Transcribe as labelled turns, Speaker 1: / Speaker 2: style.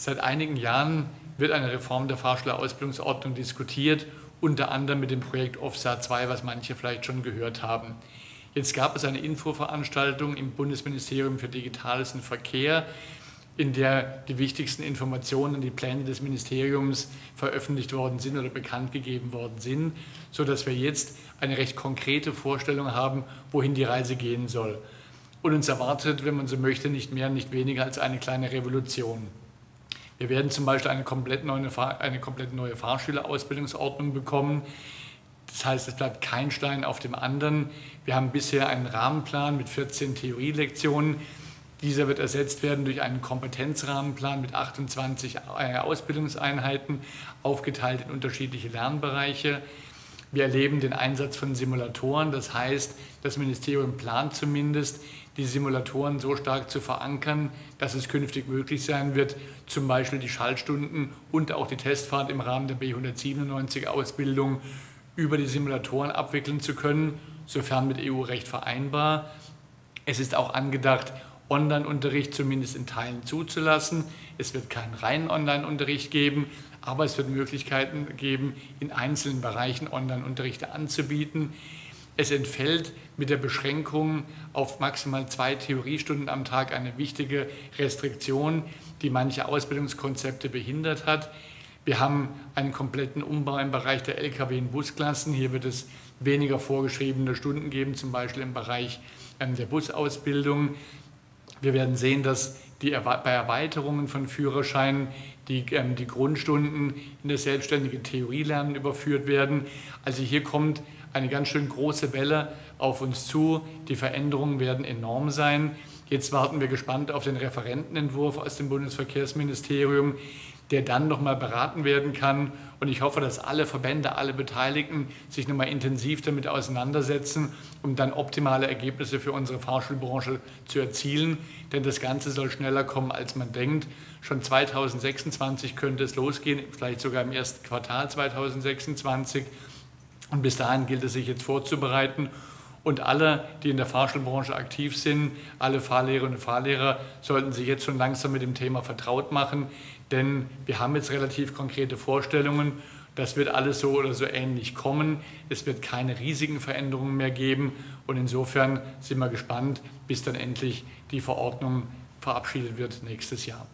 Speaker 1: Seit einigen Jahren wird eine Reform der Fahrschülerausbildungsordnung diskutiert, unter anderem mit dem Projekt OFSA 2, was manche vielleicht schon gehört haben. Jetzt gab es eine Infoveranstaltung im Bundesministerium für Digitales und Verkehr, in der die wichtigsten Informationen, die Pläne des Ministeriums veröffentlicht worden sind oder bekannt gegeben worden sind, sodass wir jetzt eine recht konkrete Vorstellung haben, wohin die Reise gehen soll. Und uns erwartet, wenn man so möchte, nicht mehr, nicht weniger als eine kleine Revolution. Wir werden zum Beispiel eine komplett neue, eine komplett neue Fahrschülerausbildungsordnung bekommen. Das heißt, es bleibt kein Stein auf dem anderen. Wir haben bisher einen Rahmenplan mit 14 Theorielektionen. Dieser wird ersetzt werden durch einen Kompetenzrahmenplan mit 28 äh, Ausbildungseinheiten, aufgeteilt in unterschiedliche Lernbereiche. Wir erleben den Einsatz von Simulatoren. Das heißt, das Ministerium plant zumindest, die Simulatoren so stark zu verankern, dass es künftig möglich sein wird, zum Beispiel die Schaltstunden und auch die Testfahrt im Rahmen der B197-Ausbildung über die Simulatoren abwickeln zu können, sofern mit EU-Recht vereinbar. Es ist auch angedacht, Online-Unterricht zumindest in Teilen zuzulassen. Es wird keinen reinen Online-Unterricht geben, aber es wird Möglichkeiten geben, in einzelnen Bereichen Online-Unterrichte anzubieten. Es entfällt mit der Beschränkung auf maximal zwei Theoriestunden am Tag eine wichtige Restriktion, die manche Ausbildungskonzepte behindert hat. Wir haben einen kompletten Umbau im Bereich der Lkw- und Busklassen. Hier wird es weniger vorgeschriebene Stunden geben, zum Beispiel im Bereich ähm, der Busausbildung. Wir werden sehen, dass die, bei Erweiterungen von Führerscheinen die, ähm, die Grundstunden in das selbstständige Theorielernen überführt werden. Also hier kommt eine ganz schön große Welle auf uns zu. Die Veränderungen werden enorm sein. Jetzt warten wir gespannt auf den Referentenentwurf aus dem Bundesverkehrsministerium, der dann nochmal beraten werden kann. Und ich hoffe, dass alle Verbände, alle Beteiligten sich nochmal intensiv damit auseinandersetzen, um dann optimale Ergebnisse für unsere Fahrschulbranche zu erzielen. Denn das Ganze soll schneller kommen, als man denkt. Schon 2026 könnte es losgehen, vielleicht sogar im ersten Quartal 2026. Und bis dahin gilt es sich jetzt vorzubereiten. Und alle, die in der Fahrschulbranche aktiv sind, alle Fahrlehrerinnen und Fahrlehrer, sollten sich jetzt schon langsam mit dem Thema vertraut machen. Denn wir haben jetzt relativ konkrete Vorstellungen. Das wird alles so oder so ähnlich kommen. Es wird keine riesigen Veränderungen mehr geben. Und insofern sind wir gespannt, bis dann endlich die Verordnung verabschiedet wird nächstes Jahr.